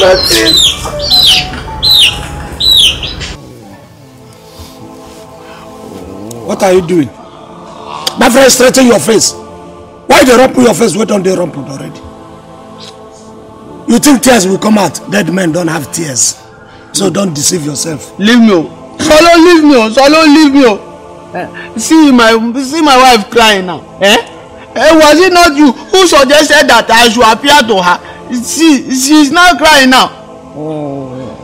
Nothing. What are you doing? My friend, straighten your face. Why they rumple your face? Why don't they rumple already? You think tears will come out? Dead men don't have tears. So don't deceive yourself. Leave me. Solo leave me. Solo leave me. Eh, see my see my wife crying now. Eh? Eh, was it not you who suggested that I should appear to her? See, she's now crying now. Oh.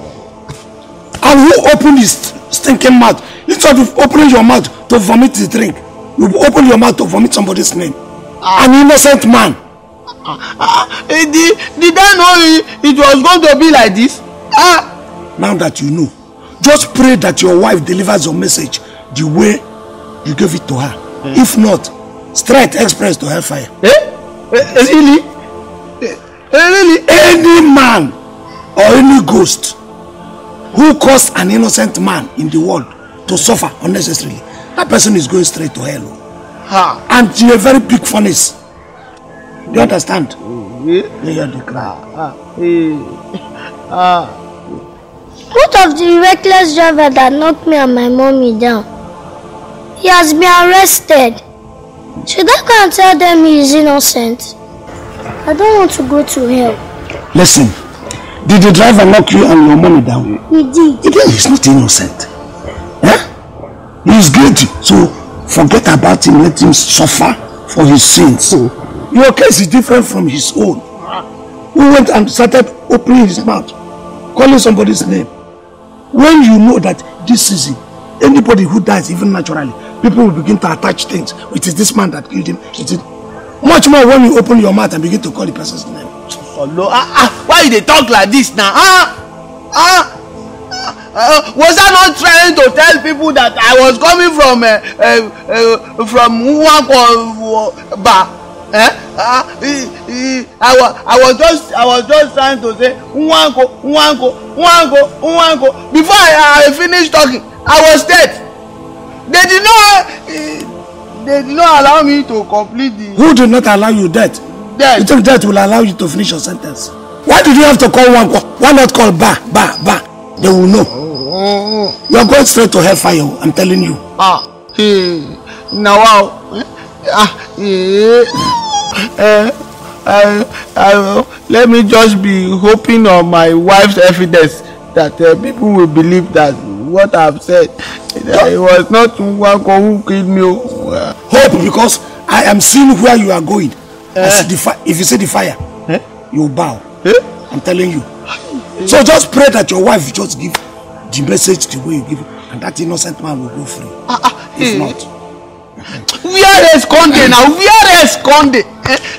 And who opened his stinking mouth? Instead of opening your mouth to vomit the drink, you open your mouth to vomit somebody's name. An innocent man. Eh, did, did I know it, it was going to be like this? Ah, Now that you know, just pray that your wife delivers your message the way you gave it to her. If not, straight express to hellfire. eh? eh really? Really? Any man or any ghost who caused an innocent man in the world to suffer unnecessarily, that person is going straight to hell. Ha. And you're a very big furnace. Do you understand? They hear the cry. ah, eh, ah. What of the reckless driver that knocked me and my mommy down? He has been arrested. Should I go and tell them he is innocent? I don't want to go to hell. Listen, did the driver knock you and your money down? He did. Again, he's not innocent. Eh? He's guilty. So forget about him. Let him suffer for his sins. Your case is different from his own. Who went and started opening his mouth, calling somebody's name. When you know that this season, anybody who dies, even naturally, people will begin to attach things. It is this man that killed him. It is much more when you open your mouth and begin to call the person's name. Olo, ah, ah, why you dey talk like this now? Ah, ah, uh, was I not trying to tell people that I was coming from uh, uh, uh, from Nwanko Ba? Eh? Uh, I, was, I was just I was just trying to say Nwanko Nwanko Nwanko Nwanko before I, I finished talking I was dead. They did not uh, they did not allow me to complete the Who did not allow you that? death. You think that will allow you to finish your sentence? Why did you have to call one? Why not call ba ba ba? They will know. You are going straight to hellfire. I'm telling you. ah eh, na wow ah eh, eh, I, I, let me just be hoping on my wife's evidence that uh, people will believe that what I've said it was not Nwanko who killed me. oh. Uh, Hope because I am seeing where you are going. Fi- if you see the fire, Eh? you bow. eh? I'm telling you. So just pray that your wife just give the message the way you give it, and that innocent man will go free. Ah, ah, If eh. not, where is Conde now where is Conde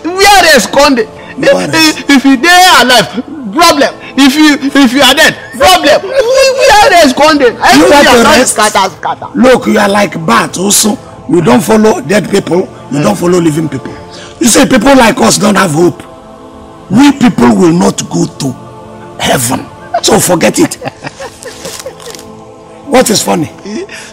where is Conde if, if you dey alive problem if you if you are dead problem where is Conde You want everything don rest? scatter scatter. look, you are like bat also. You don't follow dead people. You don't follow living people. You say people like us don't have hope. We people will not go to heaven. So forget it. What is funny?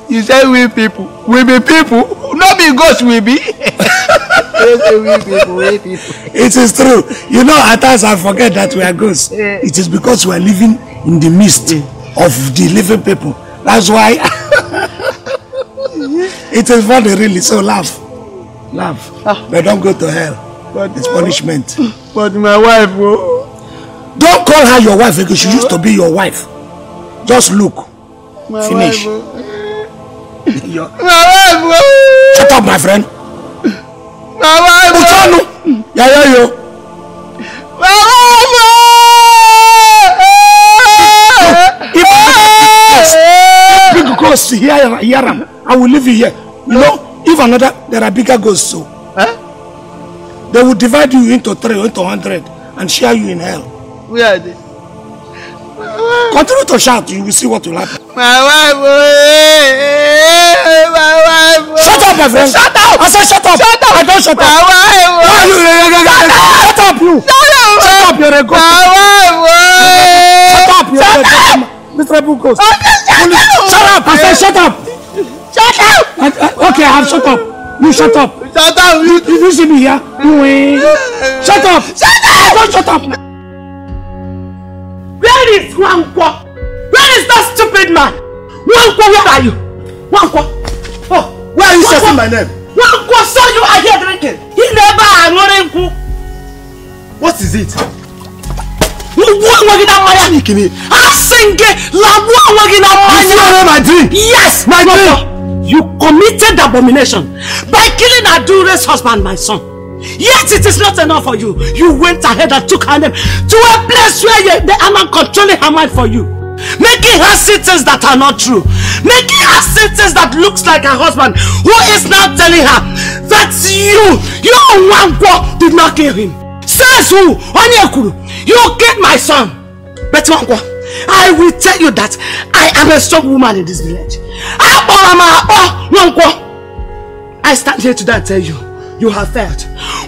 you say we people we be people no be ghost we be. you say we people we people. It is true. You know, at times I forget that we are ghosts. Yeah. It is because we are living in the midst of the living people. That's why it is funny, really. So laugh, laugh, but don't go to hell. But- it's punishment. but my wife o. Don't call her your wife because she used to be your wife. Just look. Finish. wife o. Your- my wife o. Shut up, my friend. my wife o. Utonu. Yeah, yeah, yo. o. Big ghosts here, here am. I will leave you here. You know, if another, there are bigger ghosts, so Eh? they will divide you into three, into hundred, and share you in hell. where are they. Continue to shout, you will see what will happen. My wife my wife. Shut up, my friend. Shut up. I said shut up. Shut up. I don't shut my up. wife o. Why you? Shut up, you. Shut up, you're a ghost. my wife. Shut up, you're a ghost. Miserable ghost. Shut up. I said shut up. Shut up. I- I- Okay, I've shut up. You shut up. Shut up. You, you see me here? You? Shut up. Shut up. don't shut up. is Wankwo? Where is that stupid man? Nwankwo, where are you? Nwankwo. Oh, Why are you shouting my name? Nwankwo, so you are here drinking. He never aṅụrị nkwụ. What is it? Ugbu onwe gị na mmanya. Ikini. Asị nke lagbuo onwe gị na You see my drink? Yes, My Nwankwo. You committed abomination by killing Adure's husband, my son. Yet it is not enough for you. You went ahead and took her name to a place where you, they are not controlling her mind for you. Making her say things that are not true. Making her say things that looks like her husband who is now telling her that you, you Nwankwo did not kill him. Says who? Onyekuru, you killed my son. But Nwankwo, I will tell you that I am a strong woman in this village. Nwankwo. I stand here today and tell you, you have failed.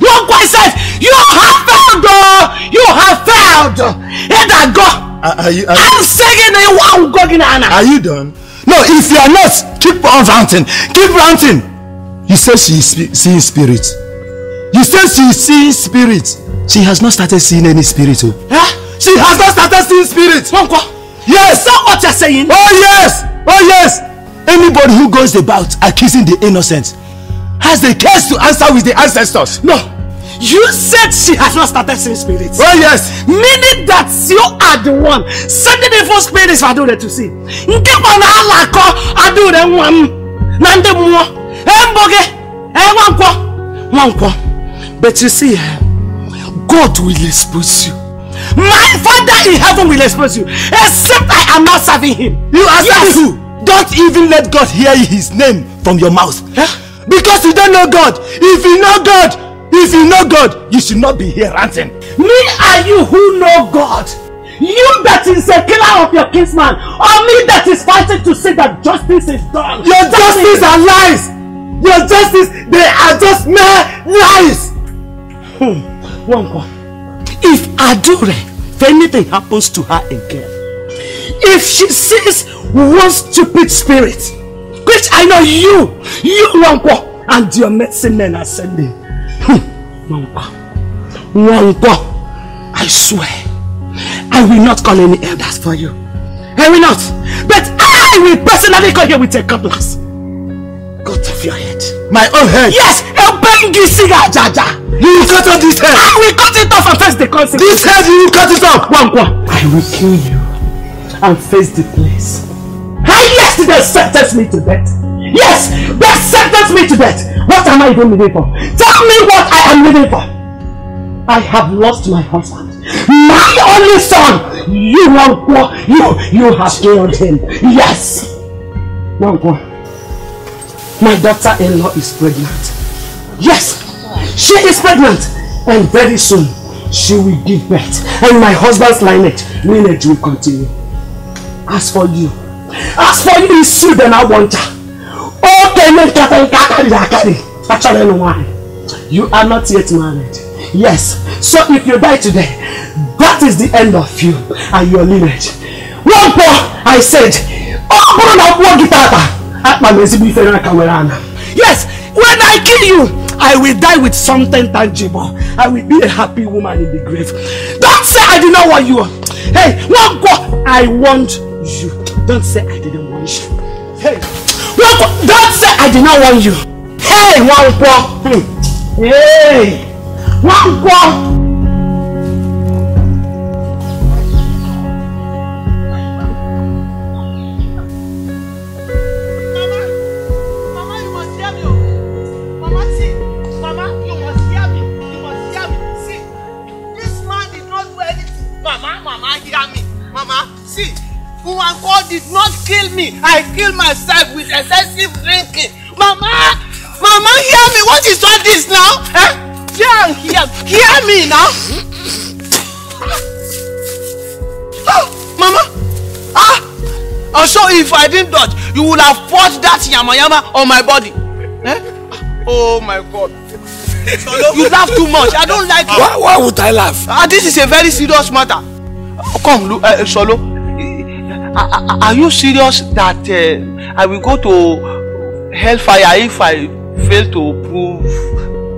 Nwankwo I said, you have failed oh! You have failed! Edago! Are, are you are, I'm saying you want go gị n'ana. are you done? No, if you are not, keep on ranting. Keep ranting. You say she is seeing spirit. You say she is seeing spirit. She has not started seeing any spirit. Oh. Huh? She has not started seeing spirit. Yes. is that what you're saying? Oh yes. Oh yes. Anybody who goes about accusing the innocent has the case to answer with the ancestors. No. You said she has not started seeing spirits. Oh yes. Meaning that you are the one sending evil spirits for Adure to see. Nke kwa na alakọ Adure nwa m na ndị mmụọ. E mboge, e nwankwọ, nwankwọ. But you see, eh, God will expose you. My father in heaven will expose you. Except I am not serving him. You are yes. who? Don't even let God hear his name from your mouth. Huh? Because you don't know God. If you know God, if you know God, you should not be here ranting. Me and you who know God. You that is a killer of your kinsman. Or me that is fighting to say that justice is done. Your justice are lies. Your justice, they are just mere lies. Hmm, Wankwa, if Adure, if anything happens to her again, if she sees one stupid spirit, which I know you, you Wankwa, and your medicine men are sending, hmm, Wankwa, Wankwa, I swear, I will not call any elders for you. I will not. But I will personally come here with a cutlass. Cut off your head. My own head. Yes, a bengi siga jaja. You will cut off this head. I will cut it off and face the consequences. This head, you will cut it off. Wankwa, I will kill you and face the place. How yes, they sentenced me to death. Yes, they sentenced me to death. What am I even living for? Tell me what I am living for. I have lost my husband. My only son. You Wankwa, you, you have killed him. Yes. My daughter-in-law is pregnant. Yes, she is pregnant. And very soon, she will give birth. And my husband's lineage, lineage will continue. As for you, as for you, is you I want her. No why. You are not yet married. Yes. So if you die today, that is the end of you and your lineage. One poor, I said, oh, bro, na poor guitar. Yes, when I kill you, I will die with something tangible. I will be a happy woman in the grave. Don't say I did not want you. Hey, one I want you. Don't say I didn't want you. Hey, one don't say I did not want you. Hey, one. Hmm. Hey, one. Kill me. I killed myself with excessive drinking. Mama, Mama, hear me. What is all this now? Eh? Hear, hear, hear me now. Oh, Mama, ah, I'm sure if I didn't dodge, you would have fought that yama yama on my body. Eh? Oh my God. you laugh too much. I don't like it. Why, why would I laugh? Ah, this is a very serious matter. Come, look, uh, Solo. Uh, are you serious that uh, I will go to hellfire if I fail to prove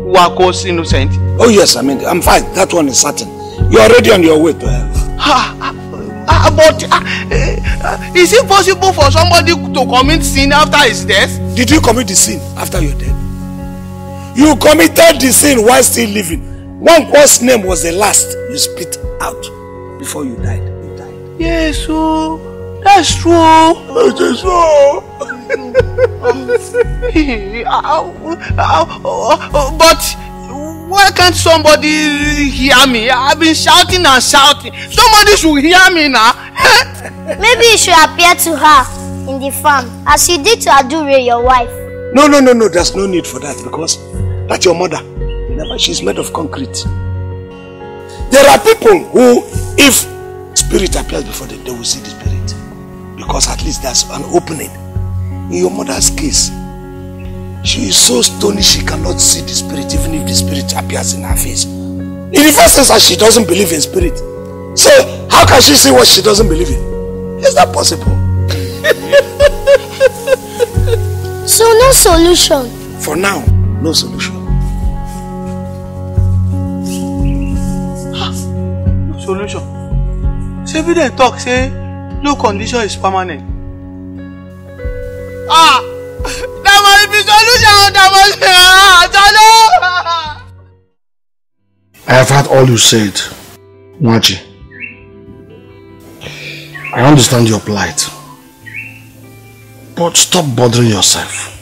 Wako's innocent? Oh yes, I mean, I'm fine. That one is certain. You're already on your way to hell. Ah, but ah, is it possible for somebody to commit sin after his death? Did you commit the sin after your death? You committed the sin while still living. One whose name was the last you spit out before you died. You died. Yes, so that's true. It is true. but why can't somebody hear me? I've been shouting and shouting. Somebody should hear me now. Maybe you should appear to her in the farm as you did to Adure, your wife. No, no, no, no. There's no need for that because that's your mother. Remember, she's made of concrete. There are people who, if spirit appears before them, they will see the spirit. Because at least there's an opening. In your mother's case, she is so stony she cannot see the spirit even if the spirit appears in her face. In the first instance, she doesn't believe in spirit. So, how can she see what she doesn't believe in? Is that possible? So no solution. For now, no solution. No solution. Say we dem talk say no condition is permanent. Ah! That must be solution. That must be ah, Jalo. I have heard all you said, Nwachi. I understand your plight. But stop bothering yourself.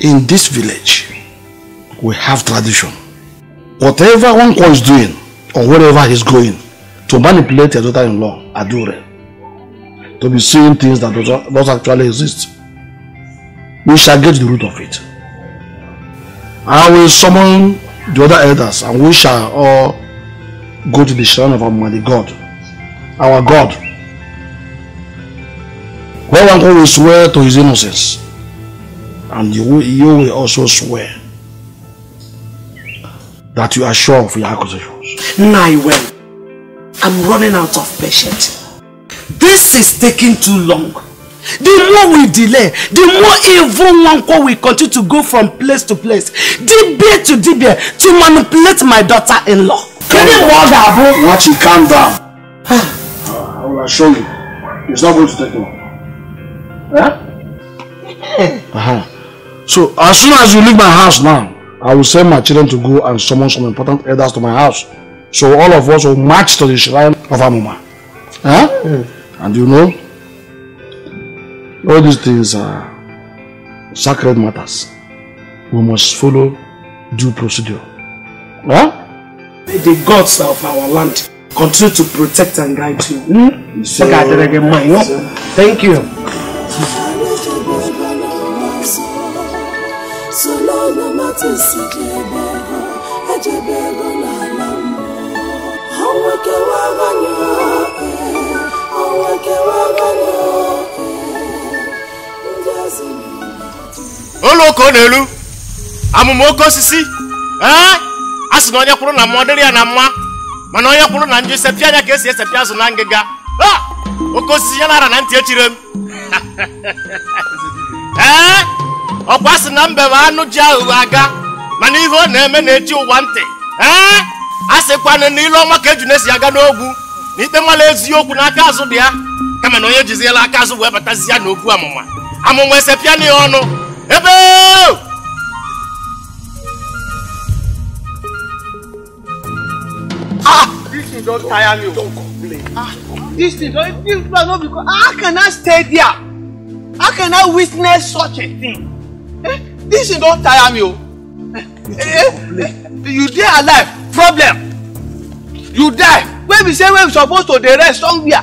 In this village, we have tradition. Whatever one is doing, or wherever he's going, to manipulate your daughter-in-law, Adure, to be seeing things that don't don't actually exist, we shall get the root of it. I will summon the other elders and we shall all go to the shrine of our mighty God, our God. Where one will swear to his innocence, and you you will also swear that you are sure of your accusations. Naiwell, I'm running out of patience. This is taking too long. The more we delay, the more evil Nwankwo will continue to go from place to place, dibia to dibia, to manipulate my daughter-in-law. Kedu mgbe ọ ga-abụ? Watch you calm down. I will assure you, it's not going to take long. Uh-huh. So as soon as you leave my house now, I will send my children to go and summon some important elders to my house. So all of us will march to the shrine of Amuma. Huh? Hmm. And you know, all these things are sacred matters. We must follow due procedure. Huh? May the gods of our land continue to protect and guide you. Ọ ga-adịrị gị mma, yo. Thank you. solo na matisi jebe ọ na-elu amụma oke osisi ee a sị na onye kwụrụ na mma ọ dịrị ya na mma mana onye kwụrụ na njọ esepịa anya ka esi esepịa azụ na ngịga. Oke osisi ya nara na ntị echire m. Ee ọkwa sị na mbe anụ ji aghụghọ aga mana ihe ọ na-eme na-echi ụwa ntị. Ee a sịkwana na ilu ọma ka eju na-esi aga n'ogwu na ikpe mala eziokwu n'aka azụ dị ya kama na onye jiziela aka azụ wee batazi ya n'ogwu amụma amụma esepịa na ya ọnụ ebe Ah! This thing don tire me. Don't complain. Ah! This thing don this one no because how can I stay there? How can I witness such a thing? Eh? This thing don tire me o. Eh, eh, you dey alive problem. You die when we say when we suppose to dey rest somewhere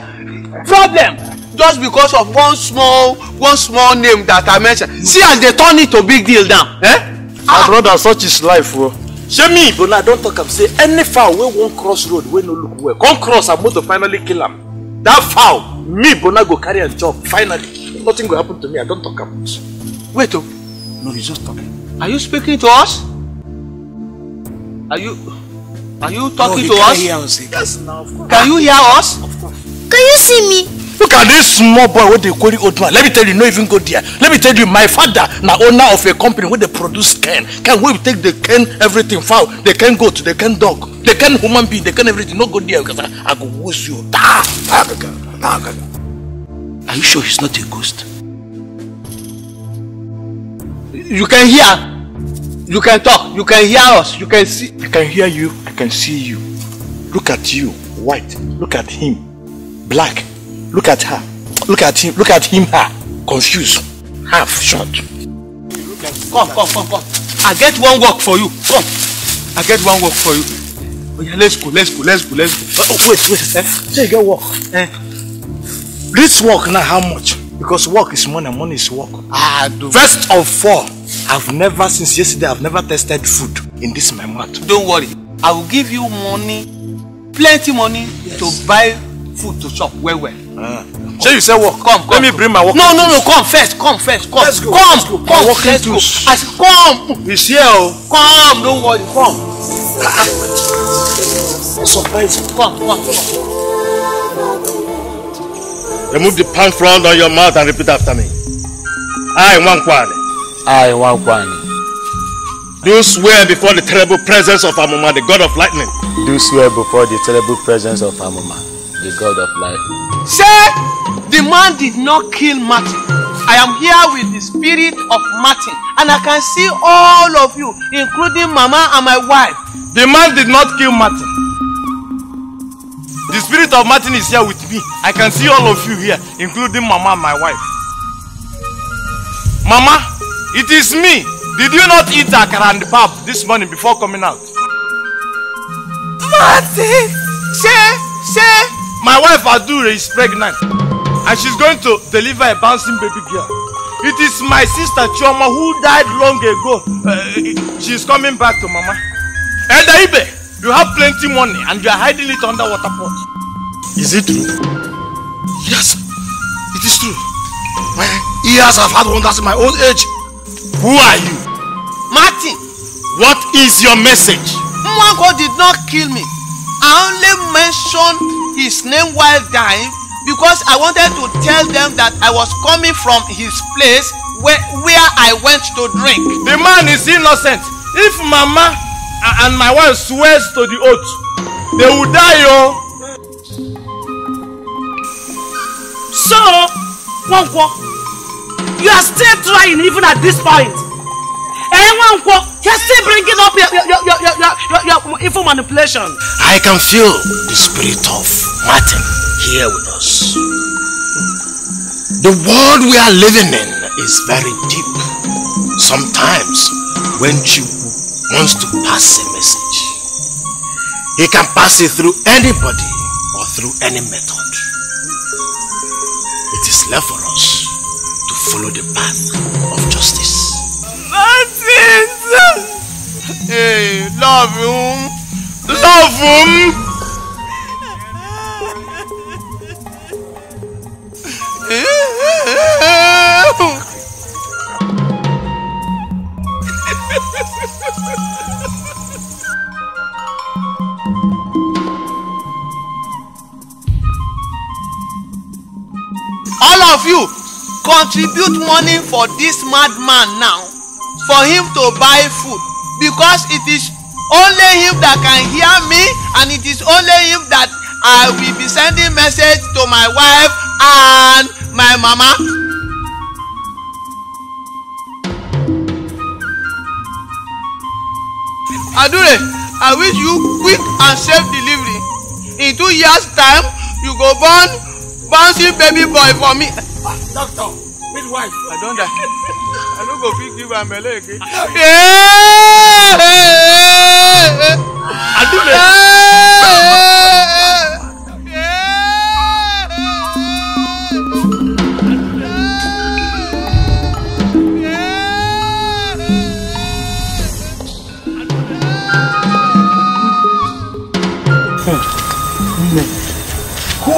problem just because of one small one small name that I mention see as they turn it to big deal now. Eh? My brother, such is life. Oh. shey me But now don't talk am say any fowl wey wan cross road wey no look well come cross and motor finally kill am that fowl me bona go carry am chop finally nothing go happen to me i don talk am. Wait o. no you just talk. Are you speaking to us? Are you are you talking to us? yes na of course. Can you hear us? Can you see me? Look at this small boy wey dey query old man. Let me tell you, no even go there. Let me tell you, my father na owner of a company wey dey produce cane. Cane wey we take the cane everything fowl, the cane goat, the cane dog, the cane human being, the cane everything. No go there because I, I go wound you. Are you sure he's not a ghost? You can hear. You can talk. You can hear us. You can see. I can hear you. I can see you. Look at you, white. Look at him, black. Look at her. Look at him. Look at him, her. Confused. Half short. Come, come, come, come. I get one work for you. Come. I get one work for you. Oh, yeah, let's go, let's go, let's go, let's go. Oh, wait, wait. Eh? Say you get work. Eh? This work now, how much? Because work is money, money is work. Ah, do. First of all, I've never, since yesterday, I've never tested food in this my mouth. Don't worry. I will give you money, plenty money to buy food to chop well, well. Ah. So you say work? Come, come. Let me bring my work. No, no, no. Come first. Come first. Come. Let's go, Come. let's go. Come. My working let's go. I said, come. He's here, oh. Come. Don't worry. Come. Surprise. Come. Come. Come. Remove the pants round on your mouth and repeat after me. I, Wankwani, I Wankwani, do swear before the terrible presence of Amuma, the god of lightning, do swear before the terrible presence of Amuma, the god of light. Say the man did not kill Martin. I am here with the spirit of Martin, and I can see all of you, including Mama and my wife. The man did not kill Martin. The spirit of Martin is here with me. I can see all of you here, including Mama and my wife. Mama, it is me. Did you not eat akara and pap this morning before coming out? Martin, say, say. My wife Adure is pregnant and she's going to deliver a bouncing baby girl. It is my sister Chioma who died long ago. Uh, she's coming back to Mama. Elder Ibe, you have plenty money and you are hiding it under water pot. Is it true? Yes, it is true. My ears have had wonders in my old age. Who are you? Martin, What is your message? Mwanko did not kill me. I only mentioned his name while dying because I wanted to tell them that I was coming from his place where, where I went to drink. The man is innocent. If Mama and my wife swears to the oath, they will die, oh. So, Nwankwo, you are still trying even at this point. You're still bringing up your, your, your, your, your, your, your info manipulation. I can feel the spirit of Martin here with us. The world we are living in is very deep. Sometimes, when Chukwu wants to pass a message, he can pass it through anybody or through any method. It is left for us follow the path of justice. Martin! Hey, love him. Love him. All of you contribute money for this madman now for him to buy food because it is only him that can hear me and it is only him that I will be sending message to my wife and my mama. Adure, I wish you quick and safe delivery. In two years time, you go born bouncing baby boy for me. Doctor, midwife. I don die. I no go fit give am belle again. Adure.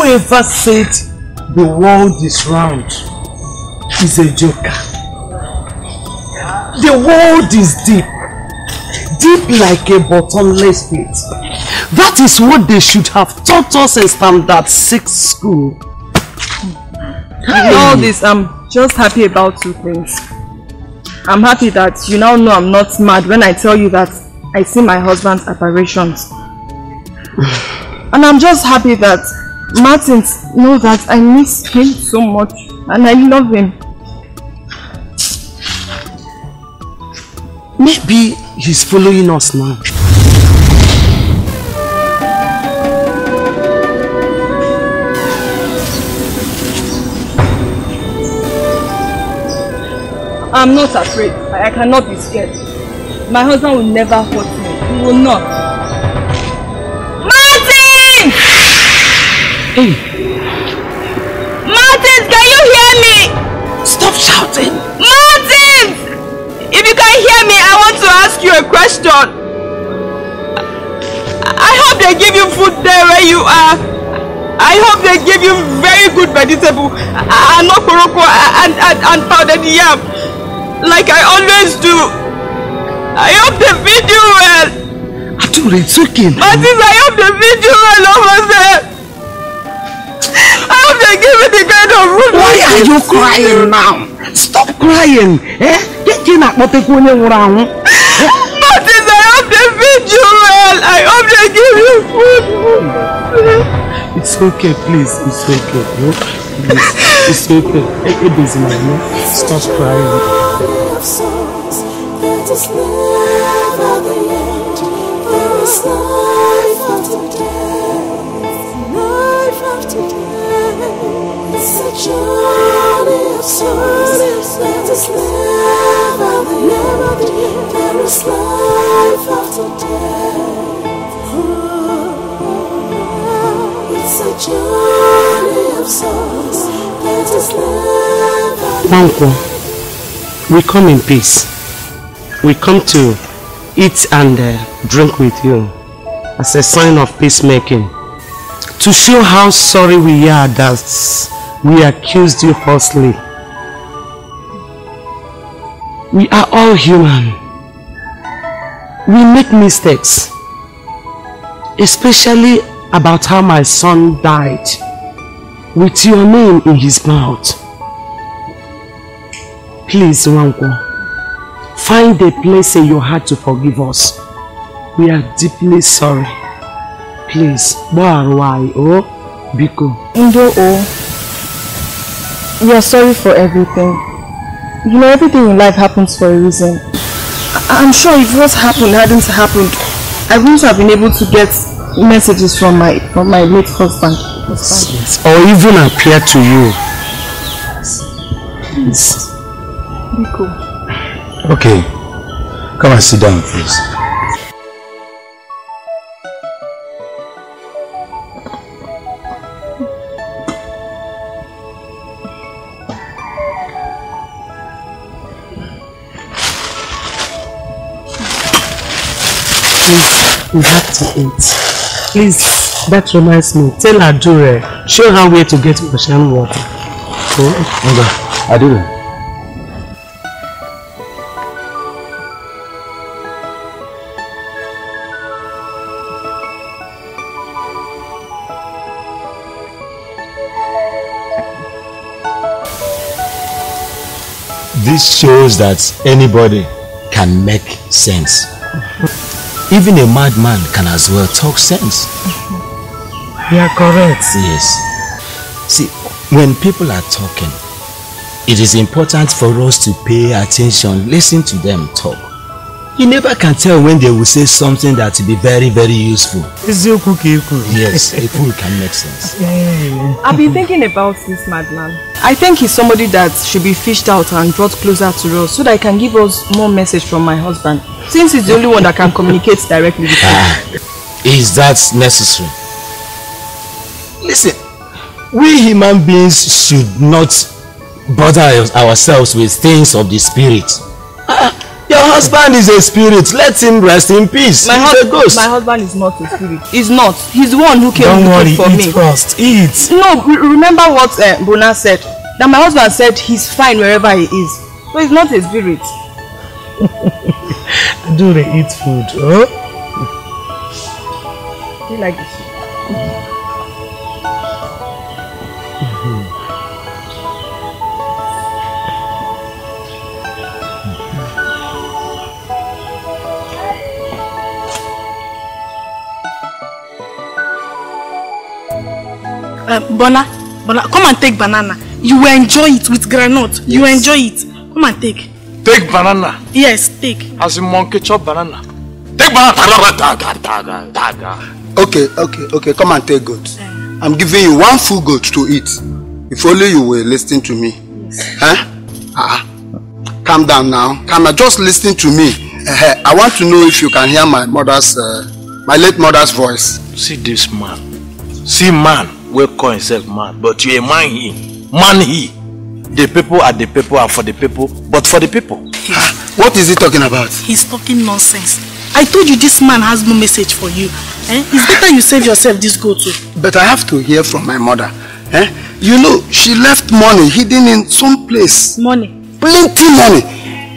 Whoever said the world is round is a joker. The world is deep. Deep like a bottomless pit. That is what they should have taught us in standard six school. In all this, I'm just happy about two things. I'm happy that you now know I'm not mad when I tell you that I see my husband's apparitions. And I'm just happy that Martin knows that I miss him so much and I love him. Maybe he's following us now. I'm not afraid. I, I cannot be scared. My husband will never hurt me. He will not. Hey, Martin, can you hear me? stop shouting! Martin! If you can hear me, I want to ask you a question. I hope they give you food there where you are. I hope they give you very good vegetable and okoroko and, and, and pounded yam like I always do. I hope they feed you well. Adure, it's okay. now. Martin, I hope they feed you well over there. I hope they give you the kind of food. Why are you crying now? Stop crying! Eh? Get in akpọtekwa onye nwụrụ anwụ. Martin, I hope they feed you well. I hope they give you food. It's okay, please. It's okay. No? Please. It's okay. Hey, hey, busy man. No? Stop crying. of songs that is never the end. There is journey of is never life after death. It's a journey of never Nwankwo, we come in peace. We come to eat and uh, drink with you as a sign of peacemaking. To show how sorry we are that we accused you falsely. We are all human. We make mistakes. Especially about how my son died with your name in his mouth. Please, Nwankwo, find a place in your heart to forgive us. We are deeply sorry. Please, Boarwai, oh, Biko. Ndo oh, you are sorry for everything. You know everything in life happens for a reason. I- I'm sure if what happened hadn't happened, I wouldn't have been able to get messages from my from my late husband. Yes, Or even appear to you. Please. Biko. Okay. Come and sit down, please. We have to eat. Please, that reminds me. Tell Adure, show her where to get ocean water. Oh, I do. This shows that anybody can make sense. Even a madman can as well talk sense. you are correct. Yes. See, when people are talking, it is important for us to pay attention, listen to them talk. You never can tell when they will say something that will be very, very useful. Eziokwu ka i kwuru. Yes, a fool can make sense. I've been thinking about this madman. I think he's somebody that should be fished out and brought closer to us so that he can give us more message from my husband. Since he's the only one that can communicate directly with us. Ah, is that necessary? Listen, we human beings should not bother ourselves with things of the spirit. Ah, Your husband is a spirit. Let him rest in peace. My, He's a ghost. my husband is not a spirit. He's not. He's the one who came Don't worry, for eat me. first. Eat. No, re- remember what uh, Bona said. That my husband said he's fine wherever he is. So he's not a spirit. Adure, eat food. Oh? Do you like this? Uh, Bona, Bona, come and take banana. You will enjoy it with granite. You will enjoy it. Come and take. Take banana. Yes, take. As a monkey chop banana. Take banana. Taga, taga, taga. Okay, okay, okay. Come and take goat. I'm giving you one full goat to eat. If only you were listening to me. Huh? Ah, uh, calm down now. Calm down. Just listen to me. Uh, I want to know if you can hear my mother's, uh, my late mother's voice. See this man. See man wey call himself man but you a man he. Man he. The people are the people are for the people but for the people. What is he talking about? He's talking nonsense. I told you this man has no message for you. Eh? It's better you save yourself this goat too. But I have to hear from my mother. Eh? You know, she left money hidden in some place. Money. Plenty money.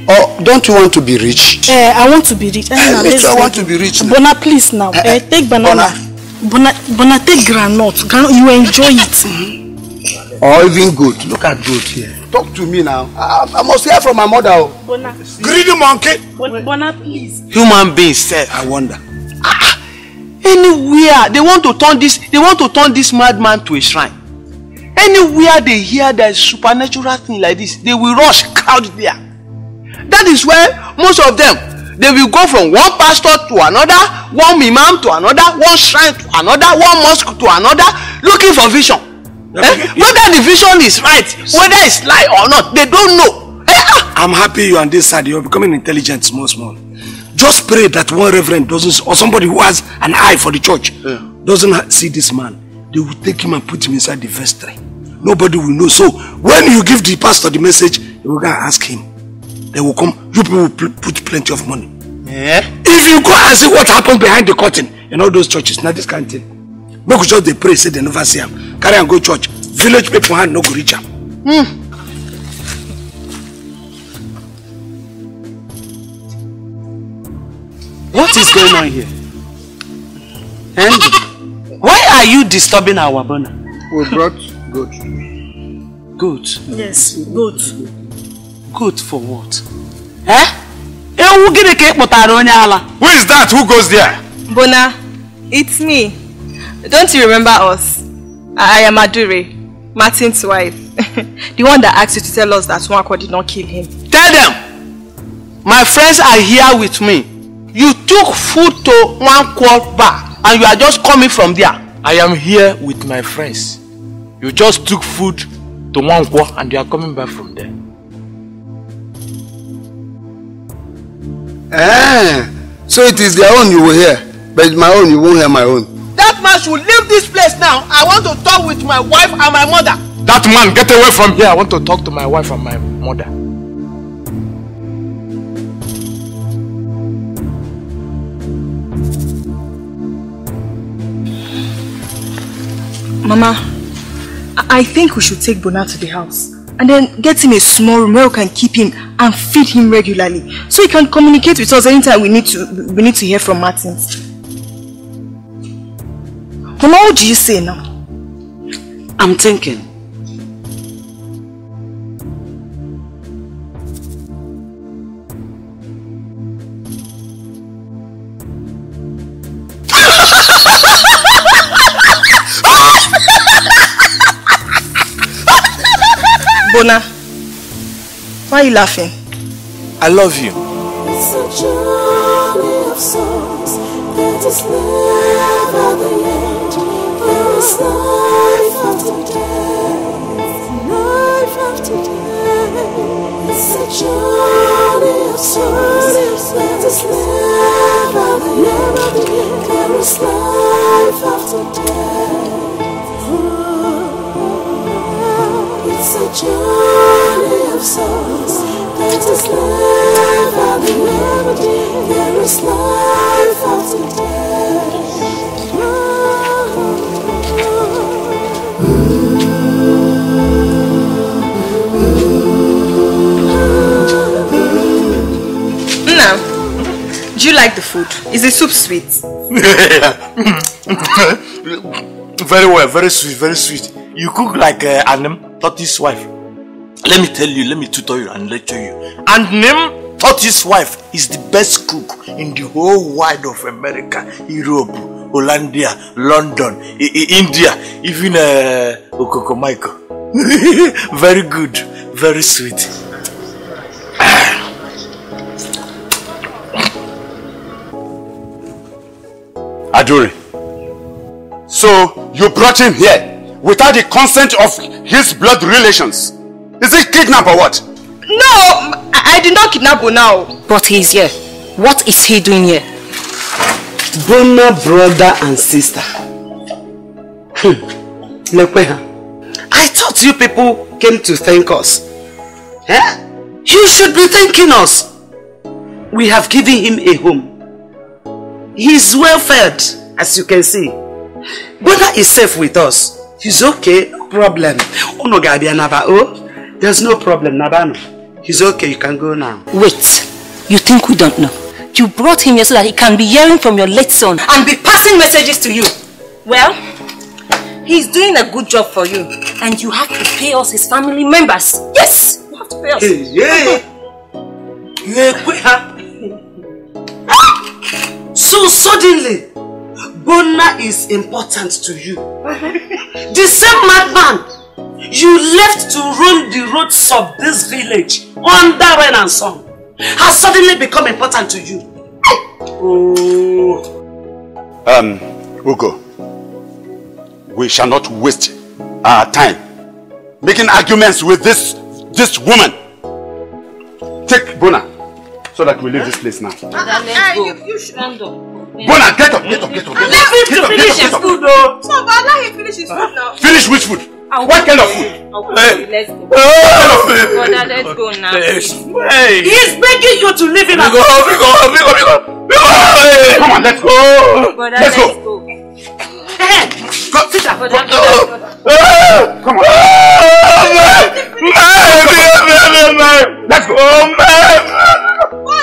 Or don't you want to be rich? Eh, I want to be rich. Eh, now, me let's too, I want to be rich now. Bona, please now. Eh, Eh, eh, take banana. Bona, Bona, take granite. Granite, you enjoy it. Or even goat. Look at goat here. Talk to me now. I, I must hear from my mother. oh. Bona, Greedy monkey. Bona, Bona, please. human beings sef I wonder. anywhere they want to turn this they want to turn this madman to a shrine anywhere they hear there is supernatural thing like this they will rush crowd there that is why most of them they will go from one pastor to another one imam to another one shrine to another one mosque to another looking for vision eh? whether the vision is right whether it's lie or not they don't know eh, ah, I'm happy you on this side. You're becoming intelligent small, small. Just pray that one reverend doesn't, or somebody who has an eye for the church, doesn't ha- see this man. They will take him and put him inside the vestry. Nobody will know. So when you give the pastor the message, they will go and ask him. They will come. You people will pl- put plenty of money. eh? If you go and see what happened behind the curtain in all those churches, not this kind of thing. Make we just they pray, say they never see him. Carry and go church. Village people hand no go reach am. What is going on here? Andy, why are you disturbing our bonner? We brought goat. Goat. Yes, good. Goat for what? Eh? Ewu gịnị ka ị kpụtara onye ala? Who is that who goes there? Bona, it's me. Don't you remember us? I, I am Adure, Martin's wife. the one that asked you to tell us that Nwako did not kill him. Tell them, my friends are here with me. You took food to quart bar and you are just coming from there. I am here with my friends. You just took food to Wankwo and you are coming back from there. Eh, so it is their own you will hear, but my own you won't hear my own. That man should leave this place now. I want to talk with my wife and my mother. That man, get away from here. I want to talk to my wife and my mother. Mama, I I think we should take Bona to the house and then get him a small room where we can keep him and feed him regularly so he can communicate with us anytime we need to we need to hear from Martins. Mama, what do you say now? I'm thinking. Why are you laughing? I love you. It's a journey of souls that is never the end. There is life after death, life after death. It's a journey of souls that is never the end. There is life after death. Oh, it's a journey of souls that is never the end. There is life after death. Nna, do you like the food? Is the soup sweet? very well, very sweet, very sweet. You cook like uh, Anem, Toti's wife. Let me tell you, let me tutor you and lecture you. Anem, Toti's wife, is the best cook in the whole wide of America, Europe, Hollandia, London, I- I- India, even uh, Okoko Michael. very good, very sweet. Adore. So you brought him here without the consent of his blood relations. Is it kidnap or what? No, I, I did not kidnap him now. But he's here. What is he doing here? Bona brother and sister. Hmm. Lekweha. I thought you people came to thank us. Eh? You should be thanking us. We have given him a home. He's well fed, as you can see. Bona is safe with us. He's okay, no problem. Uno gabia naba oh, there's no problem nabano. He's okay, you can go now. Wait. You think we don't know? You brought him here so that he can be hearing from your late son and be passing messages to you. Well, he's doing a good job for you. And you have to pay us his family members. Yes! You have to pay us. Yeah. Lekweha. So suddenly, Bona is important to you. The same madman you left to roam the roads of this village under rain and sun has suddenly become important to you. Oh. Um, Ugo, we shall not waste our time making arguments with this this woman. Take Bona so that we leave this place now. Uh, you, you should stand up. Bona, get up, get up, get up. Get Allow him up, to get finish up, his food though. No, but allow him finish his food now. Finish which food? What kind of food? Let's go. Oh, Brother, let's go now. Please. Hey. He's begging you to leave him We go, we go, we go, we go. We go. Hey. Come on, let's go. Brother, Let's go. go. Go, sit down. Brother, brother, Come on. Let's go. Oh, man.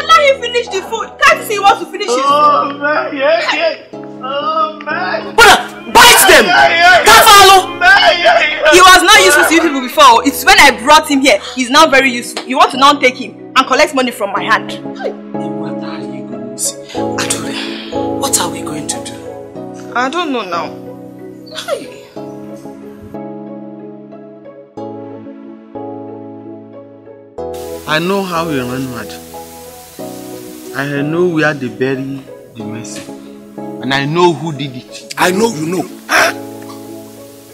Him finish the food. Can't you see he wants to finish his Oh, man, yeah, yeah. Oh, man. Bona, bite them. Can't follow. He was not useful to you people before. It's when I brought him here. He's now very useful. You want to now take him and collect money from my hand. What are you going to say? Adore, what are we going to do? I don't know now. I know how he ran mad. I know where they bury the mercy. And I know who did it. I know you know. Ah!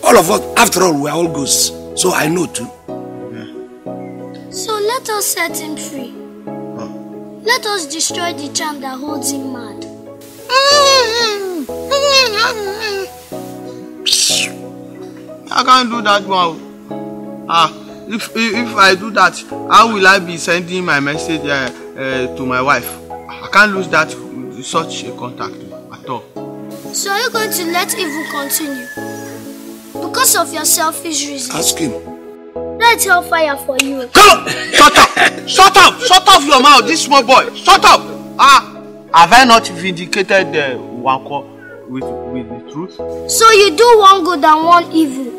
All of us, after all, we are all ghosts. So I know too. So let us set him free. Let us destroy the charm that holds him mad. I can't do that one. Ah, if, if if I do that, how will I be sending my message uh, uh, to my wife? Can't lose that such a contact at all. So are you going to let evil continue? Because of your selfish reasons. Ask him. That's hellfire for you. Come! Shut up! Shut up! Shut up your mouth, this small boy! Shut up! Ah! Have I not vindicated the Wanko with, with the truth? So you do one good and one evil.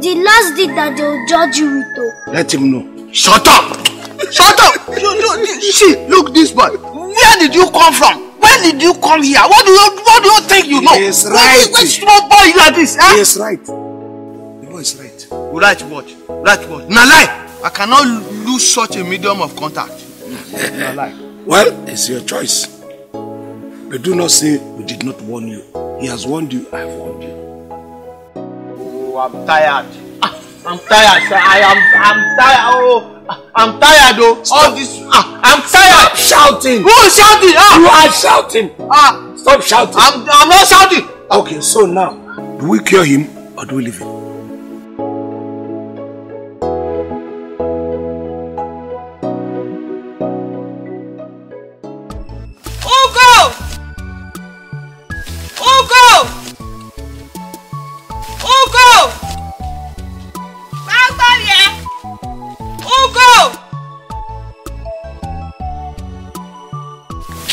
The last deed that they will judge you with though. Let him know. Shut up! Shut up! You, you, you, see, look this boy. Where did you come from? When did you come here? What do you what do you think you know? Yes, right. Which small boy like this? Eh? Yes, right. The boy is right. Right what? Right what? Na lie! I cannot lose such a medium of contact. Na lie. Well, it's your choice. But do not say we did not warn you. He has warned you, I have warned you. Oh, I'm tired. Ah, I'm tired, sir. I am I'm tired. Oh, I'm tired though. All this ah, I'm tired. Shouting! Who is shouting? Ah, You are shouting! ah. Stop shouting! I'm I'm not shouting. Okay, so now, do we cure him or do we leave him?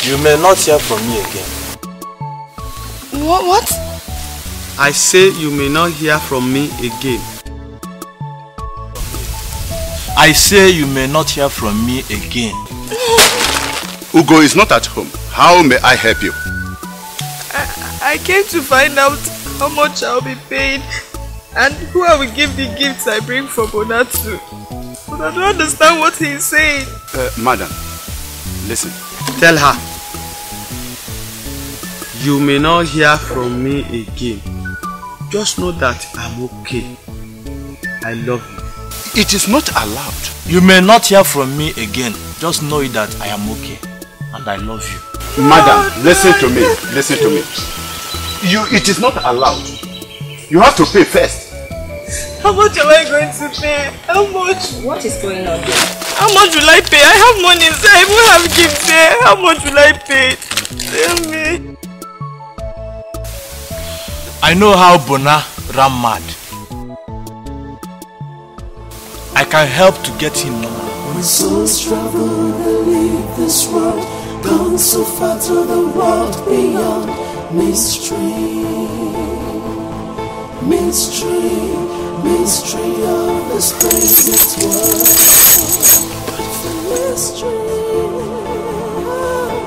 You may not hear from me again. What? What? I say you may not hear from me again. I say you may not hear from me again. Ugo is not at home. How may I help you? I, I came to find out how much I'll be paid and who I will give the gifts I bring for Bonatto. But I don't understand what he's saying. Uh, madam, listen. Tell her. You may not hear from me again. Just know that I'm okay. I love you. It is not allowed. You may not hear from me again. Just know that I am okay. And I love you. Madam, listen to me. Listen to me. You, it is not allowed. You have to pay first. How much am I going to pay? How much? What is going on here? How much will I pay? I have money inside. I even have gifts there. How much will I pay? Tell me. I know how Bona ran mad. I can help to get him normal. When souls travel and leave this world, gone so far to the world beyond mystery, mystery, mystery of this present world. Mystery.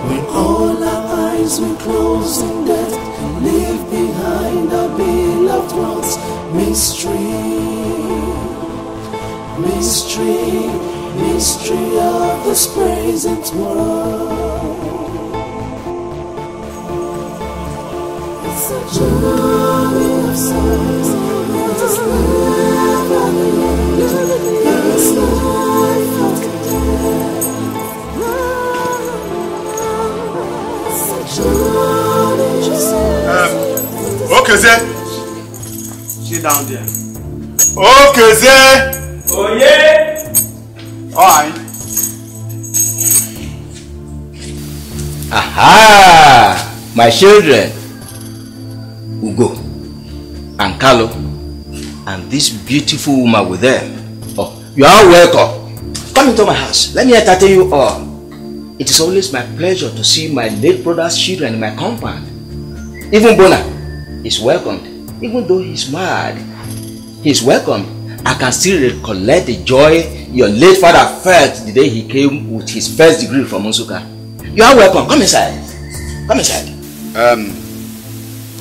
When all our eyes we close mystery. Mystery, mystery of this present world. It's a of souls. It is the end. It's life after death. A of. Okay, sir. Sit down there. Okay, sir. Oh yeah. Alright. Aha! My children, Ugo and Carlo, and this beautiful woman with them. Oh, you are welcome. Come into my house. Let me entertain you all. It is always my pleasure to see my late brother's children in my compound. Even Bona is welcomed, even though he's mad. He's welcome. I can still recollect the joy your late father felt the day he came with his first degree from Nsukka. You are welcome. Come inside. Come inside. Um,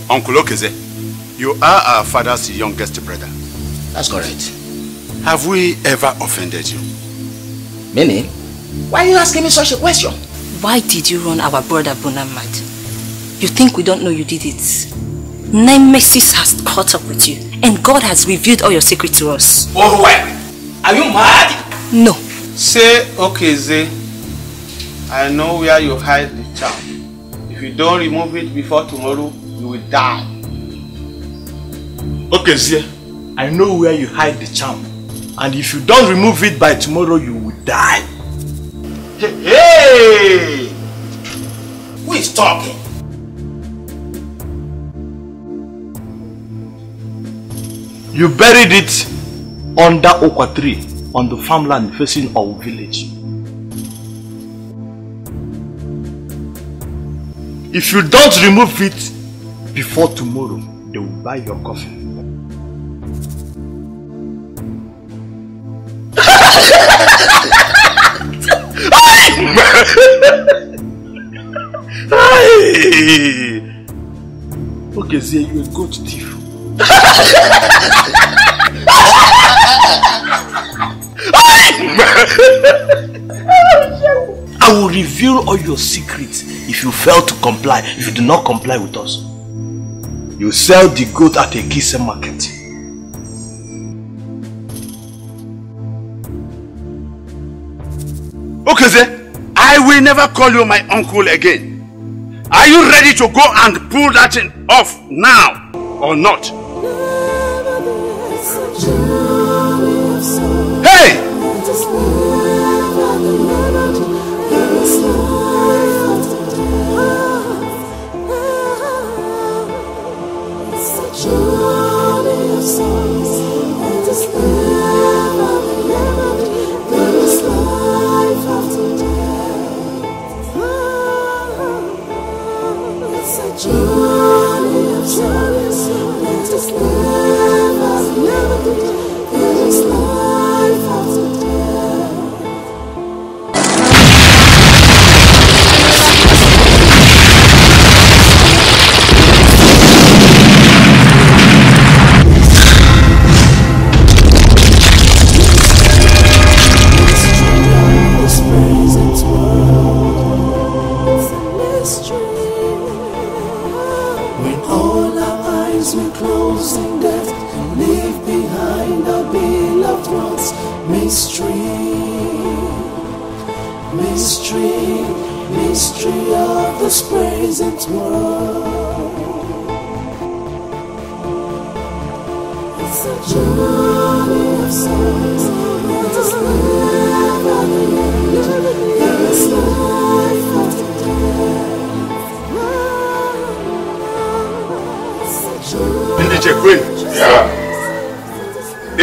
Uncle Okezie, you are our father's youngest brother. That's correct. Have we ever offended you? Meaning? Why are you asking me such a question? Why did you run our brother Bona mad? You think we don't know you did it? Nemesis has caught up with you and God has revealed all your secrets to us. Oh, well. Are you mad? No. Say Okeze, I know where you hide the charm. If you don't remove it before tomorrow, you will die. Okezie, I know where you hide the charm. And if you don't remove it by tomorrow, you will die. Hey! hey! Who is talking? You buried it under Okwa tree on the farmland facing our village. If you don't remove it before tomorrow, they will buy your coffin. Okay, Zia, you a goat thief. I will reveal all your secrets if you fail to comply, if you do not comply with us. You sell the goat at a Kise market. Okeze, I will never call you my uncle again. Are you ready to go and pull that thing off now or not?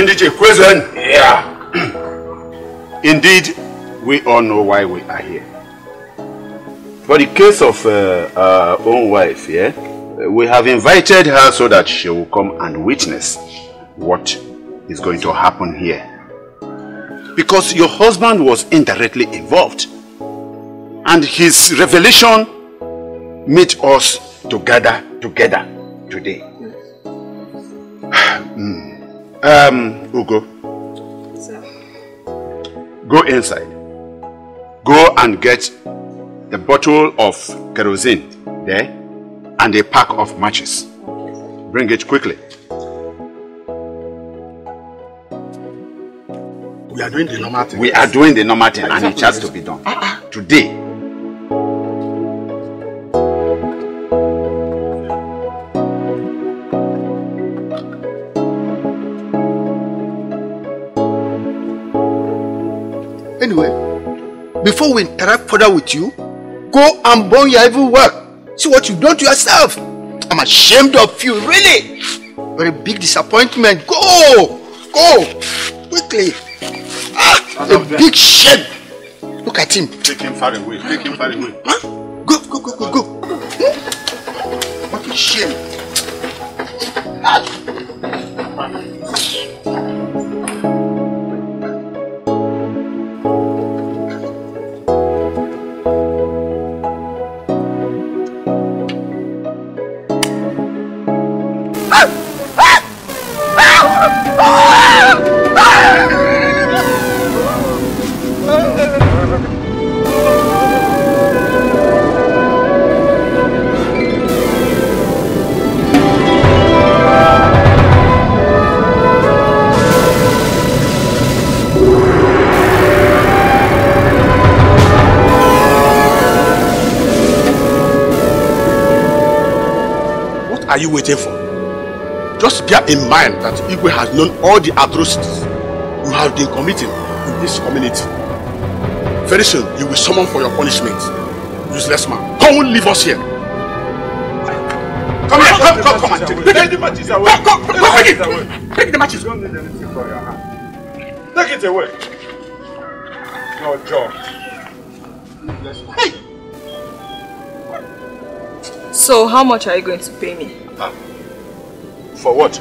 Indije Kwezen. Yeah. Indeed, we all know why we are here. For the case of uh, our own wife, yeah, we have invited her so that she will come and witness what is going to happen here. Because your husband was indirectly involved. And his revelation made us to gather together today. Hmm. Um, Ugo. Go inside. Go and get the bottle of kerosene there and a pack of matches. Bring it quickly. We are doing the normal thing. We are doing the normal thing and it has to be done. Today. Anyway, before we interact further with you, go and burn your evil work. See what you've done to yourself. I'm ashamed of you, really. Very big disappointment. Go! Go! Quickly. Ah, a big shame. Look at him. Take him far away. Take him far away. Go, are you waiting for? Just bear in mind that Igwe has known all the atrocities you have been committing in this community. Very soon, you will summon for your punishment. Useless man. Come leave us here. Come here, come, come, come and take Take the matches away. Come, come, come, take it. Take the matches. Don't need anything from your hand. Take it away. Your job. So how much are you going to pay me? For what?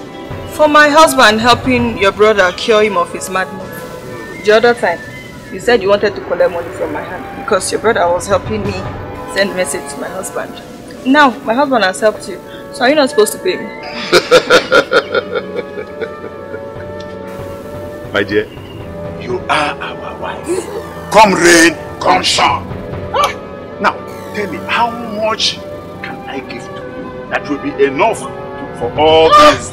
For my husband helping your brother cure him of his madness. The other time, you said you wanted to collect money from my hand because your brother was helping me send message to my husband. Now, my husband has helped you, so are you not supposed to pay me? My dear, you are our wife. Come rain, come shine. Ah, Now, tell me, how much can I give to you that will be enough to- for all this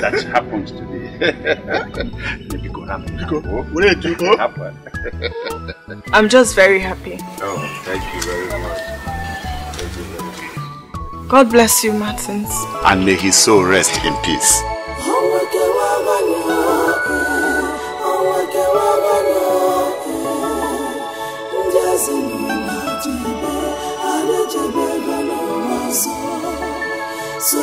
that happened today? Maybe go oh. now. Go. What did you go? I'm just very happy. Oh, thank you very much. Thank you very much. God bless you, Martins. And may his soul rest in peace. It's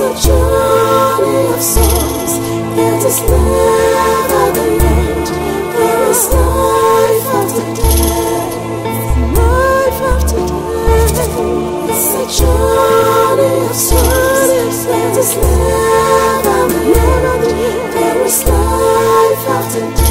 a journey of souls. Never the end. There is life after death. Life after death. It's a journey of souls. It is never the end. There is life after death.